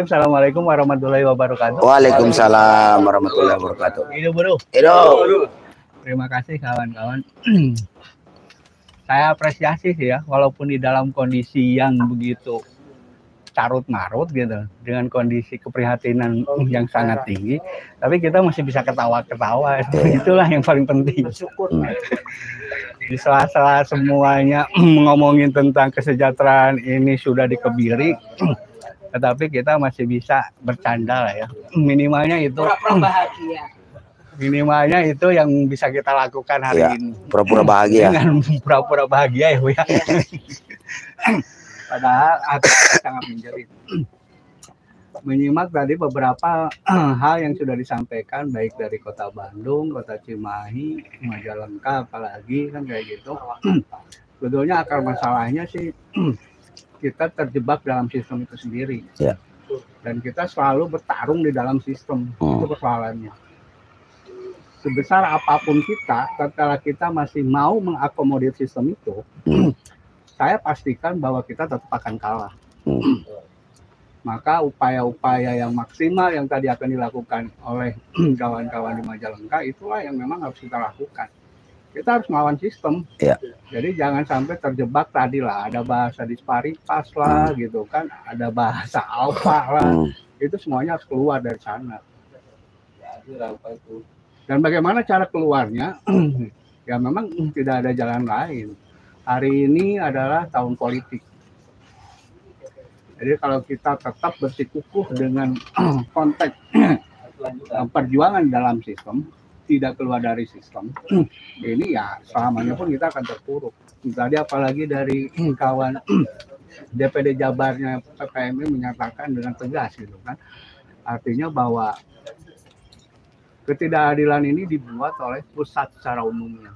Assalamualaikum warahmatullahi wabarakatuh. Waalaikumsalam warahmatullahi wabarakatuh. Hidup bro. Hidup. Terima kasih kawan-kawan. Saya apresiasi sih ya, walaupun di dalam kondisi yang begitu carut marut gitu, dengan kondisi keprihatinan yang sangat tinggi, tapi kita masih bisa ketawa-ketawa. Itulah yang paling penting. Di sela-sela semuanya ngomongin tentang kesejahteraan ini sudah dikebiri, tetapi kita masih bisa bercanda lah ya. Minimalnya itu bahagia. minimalnya itu yang bisa kita lakukan hari Ya, ini. Pura-pura bahagia. Dengan pura-pura bahagia ya, Bu ya. Padahal hati kita sangat menjerit. Menyimak tadi beberapa hal yang sudah disampaikan baik dari Kota Bandung, Kota Cimahi, Majalengka apalagi kan kayak gitu. Sebetulnya akar masalahnya sih kita terjebak dalam sistem itu sendiri. Ya. Dan kita selalu bertarung di dalam sistem. Hmm. Itu persoalannya sebesar apa pun kita, setelah kita masih mau mengakomodir sistem itu, Hmm. saya pastikan bahwa kita tetap akan kalah. Hmm. Maka upaya-upaya yang maksimal yang tadi akan dilakukan oleh kawan-kawan di Majalengka itulah yang memang harus kita lakukan. Kita harus melawan sistem. Ya. Jadi jangan sampai terjebak tadi lah, ada bahasa disparitas lah gitu kan, ada bahasa alfa lah, Hmm. itu semuanya harus keluar dari sana. Dan bagaimana cara keluarnya? ya memang tidak ada jalan lain. Hari ini adalah tahun politik. Jadi kalau kita tetap bersikukuh dengan konteks perjuangan dalam sistem, tidak keluar dari sistem, ini ya selamanya pun kita akan terpuruk. Tadi apalagi dari kawan DPD Jabarnya PPMI menyatakan dengan tegas gitu kan. Artinya bahwa ketidakadilan ini dibuat oleh pusat secara umumnya.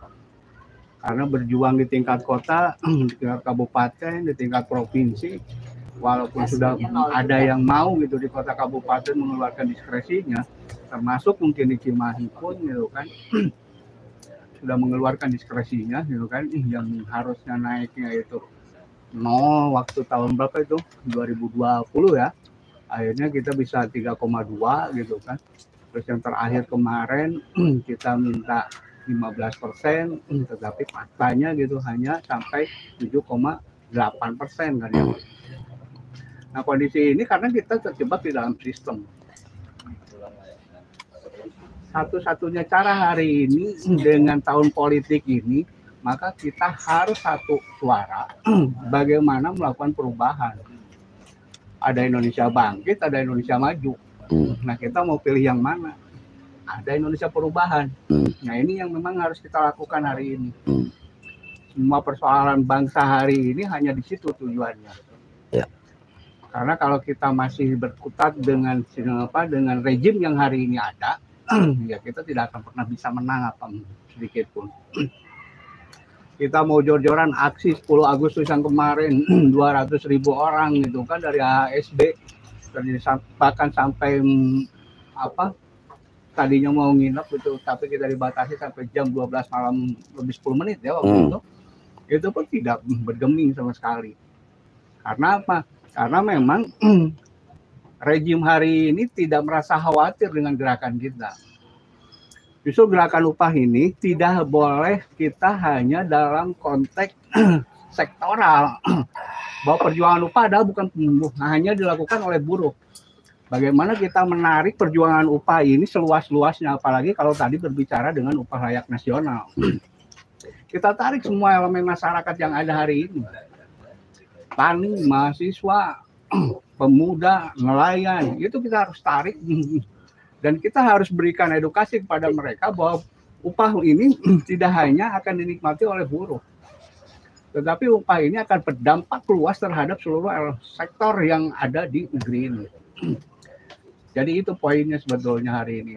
Karena berjuang di tingkat kota, di tingkat kabupaten, di tingkat provinsi, walaupun sudah ada yang mau gitu di kota kabupaten mengeluarkan diskresinya, termasuk mungkin di Cimahi pun gitu kan, sudah mengeluarkan diskresinya gitu kan, yang harusnya naiknya itu nol waktu tahun berapa itu? 2020 ya. Akhirnya kita bisa 3,2 gitu kan. Terus yang terakhir kemarin kita minta 15 persen tetapi faktanya gitu hanya sampai 7,8 persen kan ya. Nah kondisi ini karena kita terjebak di dalam sistem satu-satunya cara hari ini dengan tahun politik ini maka kita harus satu suara bagaimana melakukan perubahan ada Indonesia bangkit ada Indonesia maju Hmm. Nah kita mau pilih yang mana? Ada Indonesia perubahan. Hmm. Nah ini yang memang harus kita lakukan hari ini. Hmm. Semua persoalan bangsa hari ini hanya di situ tujuannya. Ya. Karena kalau kita masih berkutat dengan dengan apa dengan rejim yang hari ini ada, ya kita tidak akan pernah bisa menang apa sedikit pun. Kita mau jor-joran aksi 10 Agustus yang kemarin 200 ribu orang gitu kan dari ASB bahkan sampai mm, apa tadinya mau nginep itu tapi kita dibatasi sampai jam 12 malam lebih 10 menit ya waktu Hmm. itu itu pun tidak bergeming sama sekali karena apa karena memang rejim hari ini tidak merasa khawatir dengan gerakan kita justru gerakan upah ini tidak boleh kita hanya dalam konteks sektoral bahwa perjuangan upah adalah bukan hanya dilakukan oleh buruh. Bagaimana kita menarik perjuangan upah ini seluas-luasnya, apalagi kalau tadi berbicara dengan upah layak nasional. Kita tarik semua elemen masyarakat yang ada hari ini. Tani, mahasiswa, pemuda, nelayan, itu kita harus tarik. Dan kita harus berikan edukasi kepada mereka bahwa upah ini tidak hanya akan dinikmati oleh buruh, tetapi upah ini akan berdampak luas terhadap seluruh sektor yang ada di negeri ini. Jadi itu poinnya sebetulnya hari ini.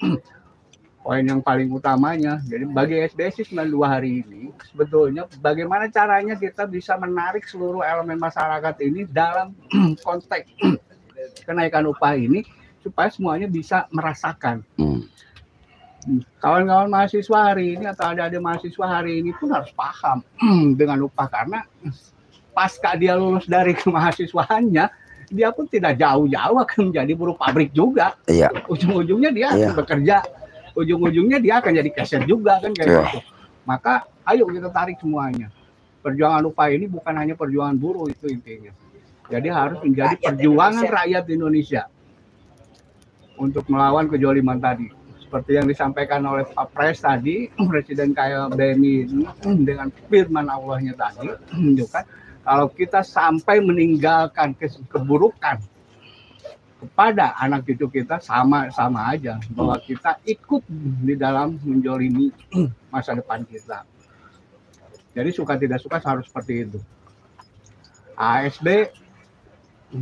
Poin yang paling utamanya, jadi bagi SBSI 92 hari ini, sebetulnya bagaimana caranya kita bisa menarik seluruh elemen masyarakat ini dalam konteks kenaikan upah ini supaya semuanya bisa merasakan Hmm. kawan-kawan mahasiswa hari ini atau adik-adik mahasiswa hari ini pun harus paham dengan upah karena pasca dia lulus dari kemahasiswaannya dia pun tidak jauh-jauh akan menjadi buruh pabrik juga. Iya. Ujung-ujungnya dia Iya. bekerja, ujung-ujungnya dia akan jadi kasir juga kan kayak Iya. gitu. Maka ayo kita tarik semuanya. Perjuangan upah ini bukan hanya perjuangan buruh itu intinya. Jadi harus menjadi Rakyat perjuangan Indonesia. rakyat Indonesia untuk melawan kejoliman tadi. Seperti yang disampaikan oleh Pak Pres tadi, Presiden KLBMI ini dengan firman Allahnya tadi menunjukkan kalau kita sampai meninggalkan kes- keburukan kepada anak cucu kita sama sama aja bahwa kita ikut di dalam menjolimi masa depan kita. Jadi suka tidak suka harus seperti itu. ASB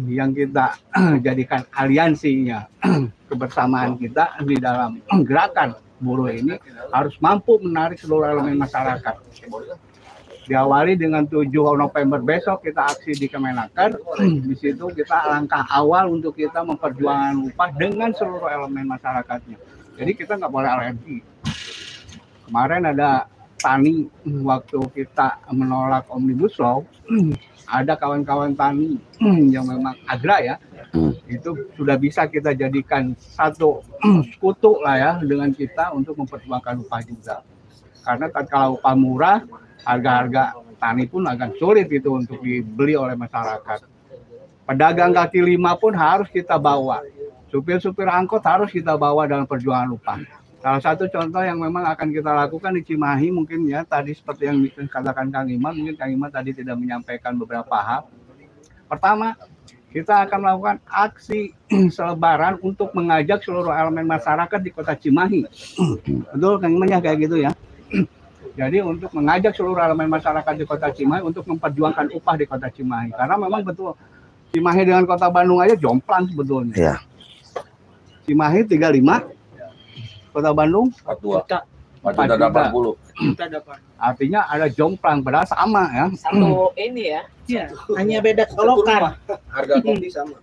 yang kita jadikan aliansinya kebersamaan kita di dalam gerakan buruh ini harus mampu menarik seluruh elemen masyarakat. Diawali dengan 7 November besok kita aksi di Kemenaker. Di situ kita langkah awal untuk kita memperjuangkan upah dengan seluruh elemen masyarakatnya. Jadi kita nggak boleh alergi. Kemarin ada tani waktu kita menolak omnibus law, ada kawan-kawan tani yang memang agra ya, Hmm. itu sudah bisa kita jadikan satu sekutu lah ya dengan kita untuk memperjuangkan upah juga. Karena tatkala upah murah, harga-harga tani pun agak sulit itu untuk dibeli oleh masyarakat. Pedagang kaki lima pun harus kita bawa. Supir-supir angkot harus kita bawa dalam perjuangan upah. Salah satu contoh yang memang akan kita lakukan di Cimahi mungkin ya tadi seperti yang dikatakan Kang Iman, mungkin Kang Iman tadi tidak menyampaikan beberapa hal. Pertama, kita akan melakukan aksi selebaran untuk mengajak seluruh elemen masyarakat di kota Cimahi. Betul Kang Iman ya kayak gitu ya. Jadi untuk mengajak seluruh elemen masyarakat di kota Cimahi untuk memperjuangkan upah di kota Cimahi. Karena memang betul Cimahi dengan kota Bandung aja jomplang sebetulnya. Iya. Cimahi 35, kota Bandung 42 Kita, Mati ada 80 kita dapat artinya ada jomplang padahal sama ya. satu ini ya. Iya, hanya beda colokan. harga kopi sama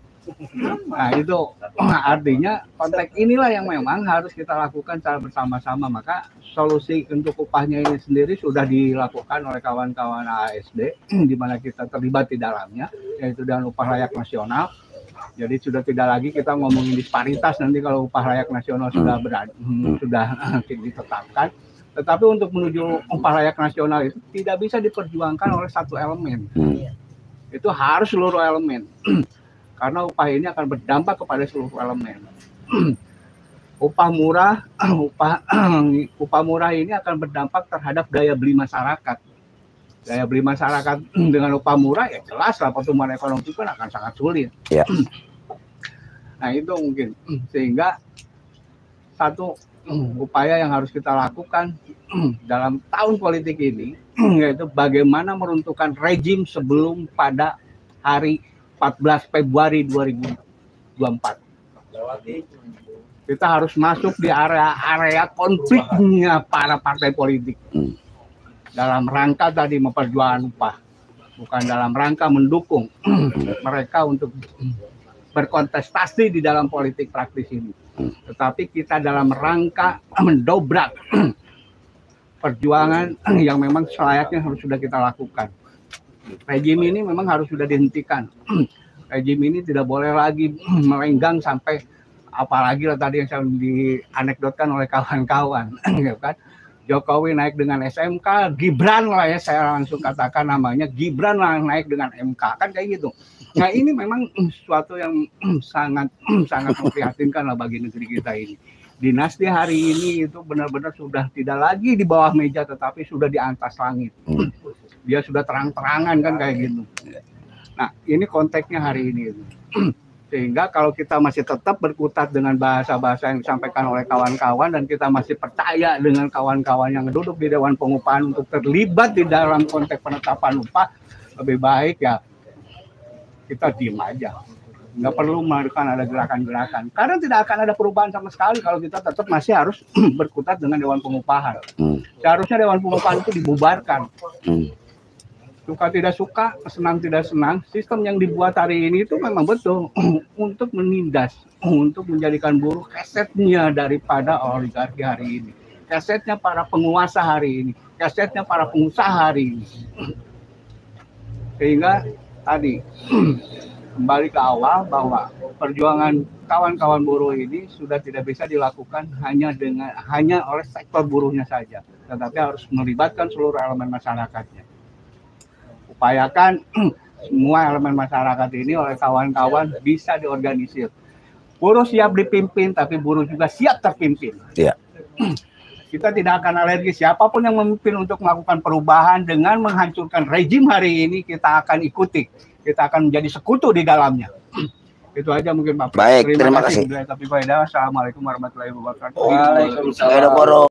Nah itu artinya konteks inilah yang memang harus kita lakukan secara bersama-sama. Maka solusi untuk upahnya ini sendiri sudah dilakukan oleh kawan-kawan ASD di mana kita terlibat di dalamnya yaitu dengan upah layak nasional. Jadi sudah tidak lagi kita ngomongin disparitas nanti kalau upah layak nasional sudah berada, hmm, sudah ditetapkan. Tetapi untuk menuju upah layak nasional itu tidak bisa diperjuangkan oleh satu elemen. Hmm. Itu harus seluruh elemen. Karena upah ini akan berdampak kepada seluruh elemen. upah murah, upah upah murah ini akan berdampak terhadap daya beli masyarakat. Daya beli masyarakat dengan upah murah ya jelas lah pertumbuhan ekonomi pun akan sangat sulit. Ya. Nah itu mungkin sehingga satu upaya yang harus kita lakukan dalam tahun politik ini yaitu bagaimana meruntuhkan rejim sebelum pada hari 14 Februari 2024. Kita harus masuk di area-area konfliknya para partai politik Hmm. dalam rangka tadi memperjuangkan upah, bukan dalam rangka mendukung mereka untuk berkontestasi di dalam politik praktis ini, tetapi kita dalam rangka mendobrak perjuangan yang memang selayaknya harus sudah kita lakukan. Rejim ini memang harus sudah dihentikan. Rejim ini tidak boleh lagi melenggang sampai apalagi lah tadi yang saya dianekdotkan oleh kawan-kawan, ya kan? Jokowi naik dengan SMK, Gibran lah ya saya langsung katakan namanya Gibran lah naik dengan MK kan kayak gitu. Nah ini memang suatu yang sangat sangat memprihatinkan lah bagi negeri kita ini. Dinasti hari ini itu benar-benar sudah tidak lagi di bawah meja tetapi sudah di atas langit. Dia sudah terang-terangan kan kayak gitu. Nah ini konteksnya hari ini. Sehingga kalau kita masih tetap berkutat dengan bahasa-bahasa yang disampaikan oleh kawan-kawan dan kita masih percaya dengan kawan-kawan yang duduk di Dewan Pengupahan untuk terlibat di dalam konteks penetapan upah, lebih baik ya kita diem aja. Nggak perlu melakukan ada gerakan-gerakan. Karena tidak akan ada perubahan sama sekali kalau kita tetap masih harus berkutat dengan Dewan Pengupahan. Hmm. Seharusnya Dewan Pengupahan itu dibubarkan Hmm. Suka tidak suka, senang tidak senang, sistem yang dibuat hari ini itu memang betul untuk menindas, untuk menjadikan buruh kesetnya daripada oligarki hari ini, kesetnya para penguasa hari ini, kesetnya para pengusaha hari ini. Sehingga tadi kembali ke awal bahwa perjuangan kawan-kawan buruh ini sudah tidak bisa dilakukan hanya dengan hanya oleh sektor buruhnya saja, tetapi harus melibatkan seluruh elemen masyarakatnya. Upayakan semua elemen masyarakat ini oleh kawan-kawan bisa diorganisir. Buruh siap dipimpin, tapi buruh juga siap terpimpin. Iya. Kita tidak akan alergi siapa pun yang memimpin untuk melakukan perubahan dengan menghancurkan rejim hari ini kita akan ikuti. Kita akan menjadi sekutu di dalamnya. Itu aja mungkin Bapak. Baik, terima kasih. Bila tapi faedah. Assalamualaikum warahmatullahi wabarakatuh. Waalaikumsalam.